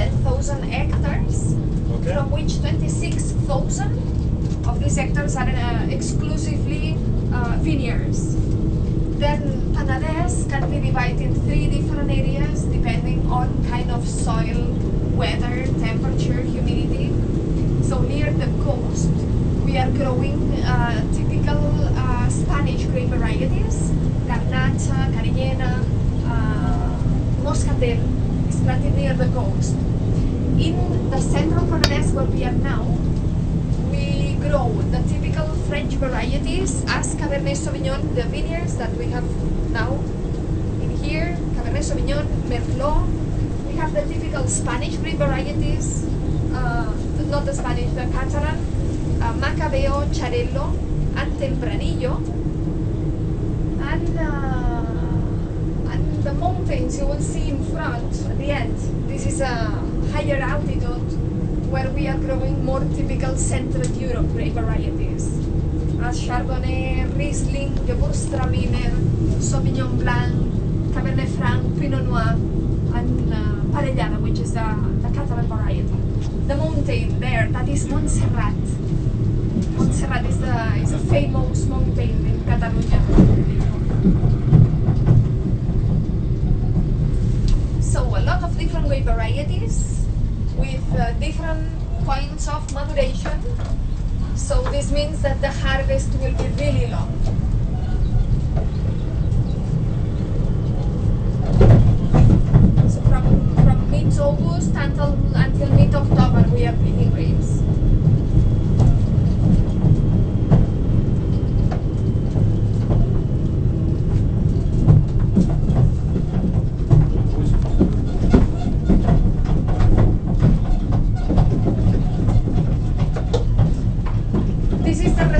10,000 hectares, Okay. from which 26,000 of these hectares are uh, exclusively uh, vineyards. Then Penedès can be divided in three different areas depending on kind of soil, weather, temperature, humidity. So near the coast, we are growing uh, typical uh, Spanish grape varieties, Garnacha, Cariñena, uh, Moscatel is near the coast. In the central Penedès where we are now, we grow the typical French varieties as Cabernet Sauvignon, the vineyards that we have now in here, Cabernet Sauvignon, Merlot. We have the typical Spanish grape varieties, uh, not the Spanish, the Catalan, uh, Macabeo, Xarel·lo, and Tempranillo. And, uh, you will see in front at the end. This is a higher altitude where we are growing more typical Central Europe grape varieties. As Chardonnay, Riesling, Gewürztraminer, Sauvignon Blanc, Cabernet Franc, Pinot Noir, and uh, which is the, the Catalan variety. The mountain there, that is Montserrat. Montserrat is the is a famous mountain in Catalonia. So a lot of different grape varieties with uh, different points of maturation. So this means that the harvest will be really long. So from, from mid-August until, until mid-October we are picking grapes. This